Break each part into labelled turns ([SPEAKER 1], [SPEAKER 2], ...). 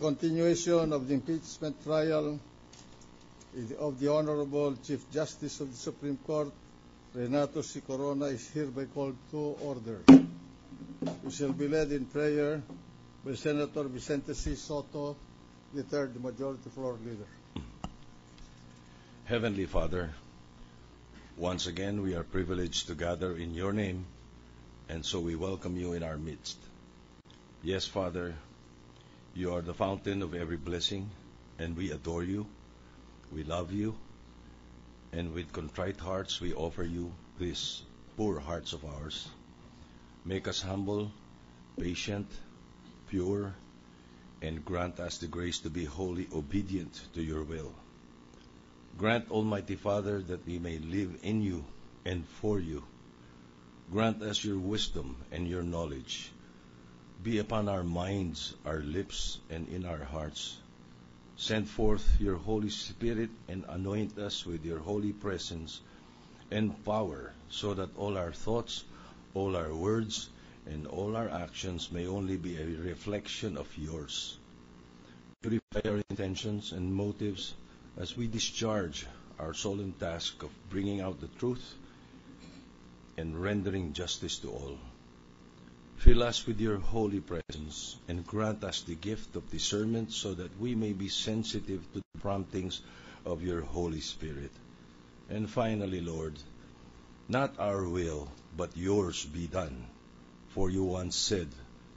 [SPEAKER 1] Continuation of the impeachment trial of the Honorable Chief Justice of the Supreme Court, Renato C. Corona, is hereby called to order. We shall be led in prayer by Senator Vicente C. Sotto, the third Majority Floor Leader.
[SPEAKER 2] Heavenly Father, once again we are privileged to gather in your name, and so we welcome you in our midst. Yes, Father, you are the fountain of every blessing, and we adore you, we love you, and with contrite hearts we offer you these poor hearts of ours. Make us humble, patient, pure, and grant us the grace to be wholly obedient to your will. Grant, Almighty Father, that we may live in you and for you. Grant us your wisdom and your knowledge. Be upon our minds, our lips, and in our hearts. Send forth your Holy Spirit and anoint us with your holy presence and power, so that all our thoughts, all our words, and all our actions may only be a reflection of yours. Purify our intentions and motives as we discharge our solemn task of bringing out the truth and rendering justice to all. Fill us with your holy presence and grant us the gift of discernment so that we may be sensitive to the promptings of your Holy Spirit. And finally, Lord, not our will, but yours be done. For you once said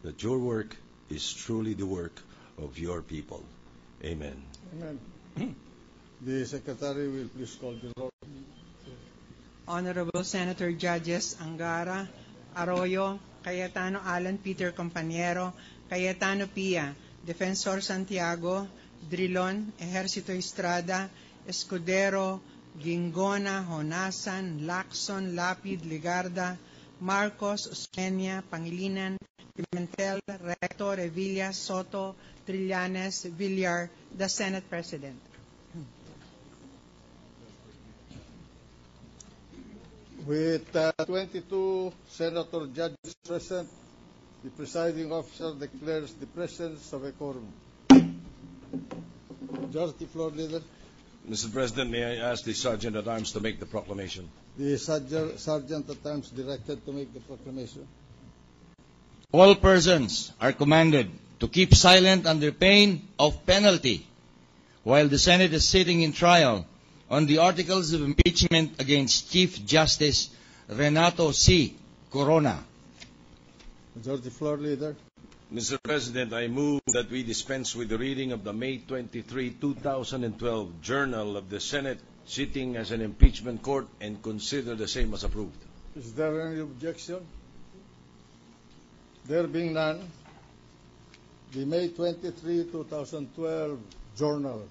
[SPEAKER 2] that your work is truly the work of your people. Amen.
[SPEAKER 1] Amen. The Secretary will please call the roll.
[SPEAKER 3] Honorable Senator Judges Angara, Arroyo, Cayetano Alan Peter Compañero, Cayetano Pia, Defensor Santiago, Drilon, Ejercito Estrada, Escudero, Gingona, Honasan, Lacson, Lapid, Ligarda, Marcos, Osmeña, Pangilinan, Pimentel, Recto, Revilla, Soto, Trillanes, Villar, the Senate President.
[SPEAKER 1] With uh, 22 senator judges present, the presiding officer declares the presence of a quorum. Majority Floor Leader,
[SPEAKER 2] Mr. President, may I ask the Sergeant at Arms to make the proclamation?
[SPEAKER 1] the sergeant, sergeant at arms directed to make the proclamation.
[SPEAKER 4] All persons are commanded to keep silent under pain of penalty while the Senate is sitting in trial on the articles of impeachment against Chief Justice Renato C. Corona.
[SPEAKER 1] Majority Floor Leader,
[SPEAKER 2] Mr. President, I move that we dispense with the reading of the May 23, 2012 Journal of the Senate sitting as an impeachment court and consider the same as approved.
[SPEAKER 1] is there any objection? There being none, the May 23, 2012 Journal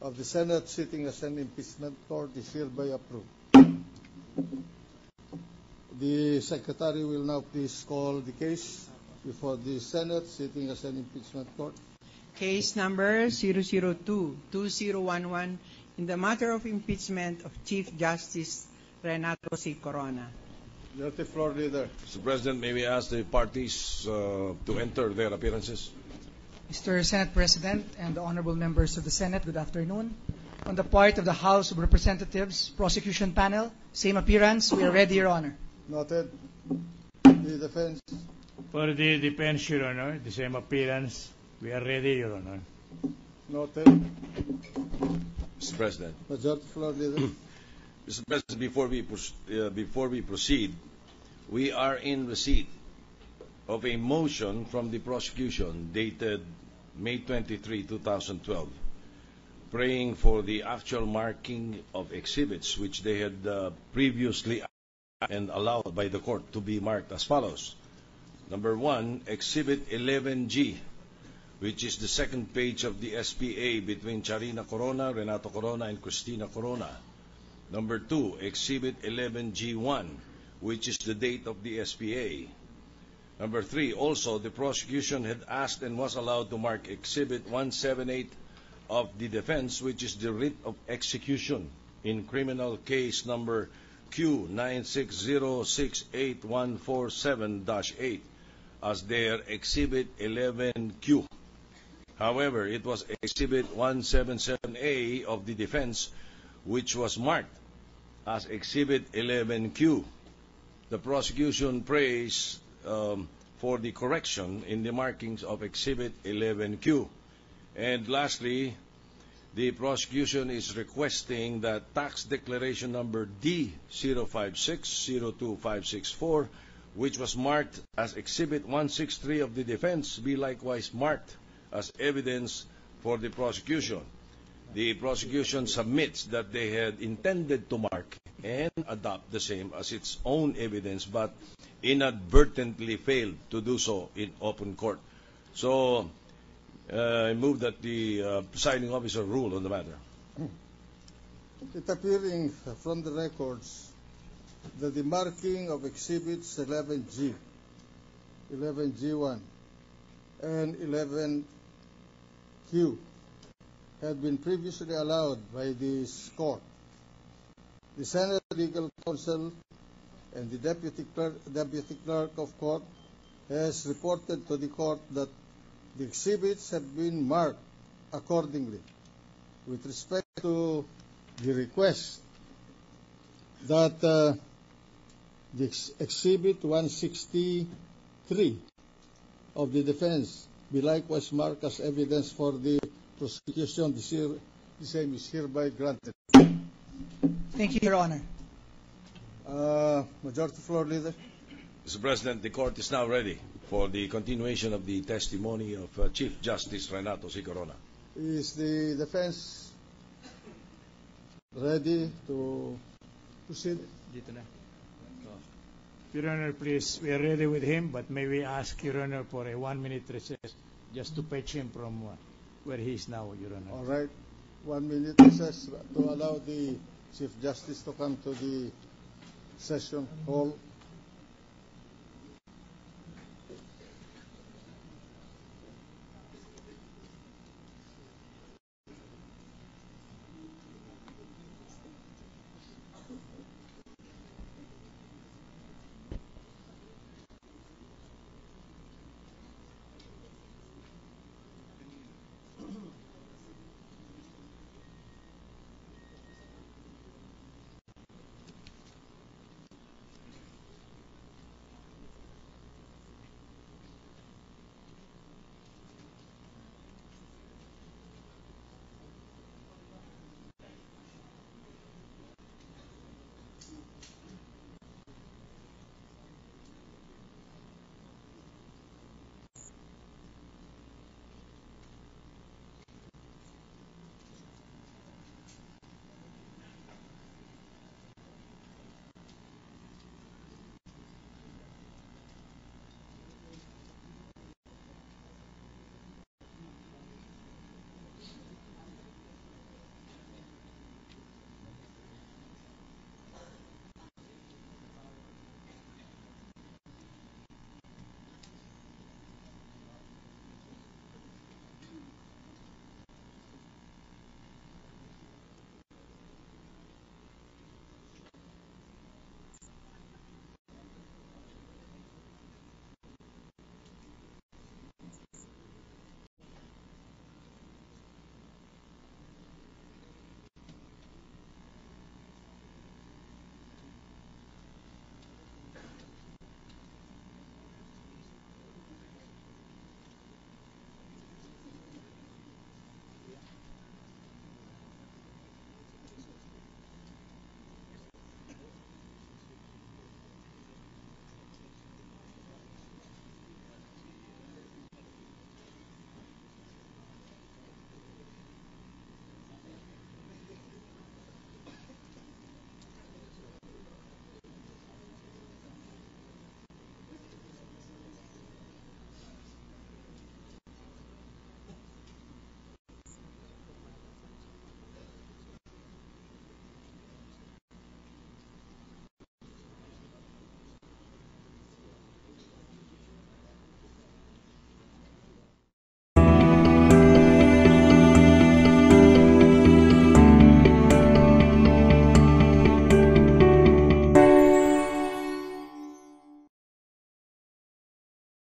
[SPEAKER 1] of the Senate sitting as an impeachment court is hereby approved. The Secretary will now please call the case before the Senate sitting as an impeachment court.
[SPEAKER 3] Case number 002-2011 in the matter of impeachment of Chief Justice Renato C. Corona.
[SPEAKER 1] Majority Floor Leader,
[SPEAKER 2] Mr. President, may we ask the parties uh, to enter their appearances?
[SPEAKER 5] Mr. Senate President and the honorable members of the Senate, good afternoon. On the part of the House of Representatives prosecution panel, same appearance, we are ready, Your Honor.
[SPEAKER 1] noted. The defense,
[SPEAKER 6] For the defense, Your Honor, the same appearance, we are ready, Your Honor.
[SPEAKER 1] noted.
[SPEAKER 2] Mr. President.
[SPEAKER 1] Majority Floor Leader,
[SPEAKER 2] Mr. President, before we, uh, before we proceed, we are in receipt of a motion from the prosecution dated May 23, 2012, praying for the actual marking of exhibits which they had uh, previously and allowed by the court to be marked as follows. Number one, Exhibit 11G, which is the second page of the SPA between Charina Corona, Renato Corona, and Cristina Corona. Number two, Exhibit 11G1, which is the date of the SPA. Number three, also, the prosecution had asked and was allowed to mark Exhibit 178 of the defense, which is the writ of execution in criminal case number Q9606847-8 as their Exhibit 11Q. However, it was Exhibit 177A of the defense which was marked as Exhibit 11Q. The prosecution prays um, Um, for the correction in the markings of Exhibit 11Q. And lastly, the prosecution is requesting that tax declaration number D05602564, which was marked as Exhibit 163 of the defense, be likewise marked as evidence for the prosecution. The prosecution submits that they had intended to mark and adopt the same as its own evidence, but inadvertently failed to do so in open court. So, uh, I move that the uh, presiding officer rule on the matter.
[SPEAKER 1] It appearing from the records that the marking of exhibits 11G, 11G1, and 11Q had been previously allowed by this court. The Senate Legal Counsel and the Deputy Clerk, Deputy Clerk of Court has reported to the court that the exhibits have been marked accordingly. With respect to the request that uh, the ex- exhibit 163 of the defense be likewise marked as evidence for the prosecution, the, the same is hereby granted.
[SPEAKER 5] Thank you, Your Honor.
[SPEAKER 1] Uh, Majority Floor Leader.
[SPEAKER 2] Mr. President, the court is now ready for the continuation of the testimony of uh, Chief Justice Renato C. Corona.
[SPEAKER 1] Is the defense ready to proceed?
[SPEAKER 6] Your Honor, please, we are ready with him, but may we ask Your Honor for a one-minute recess just to fetch him from uh, where he is now, Your Honor.
[SPEAKER 1] All right. One minute recess to allow the Chief Justice to come to the session hall.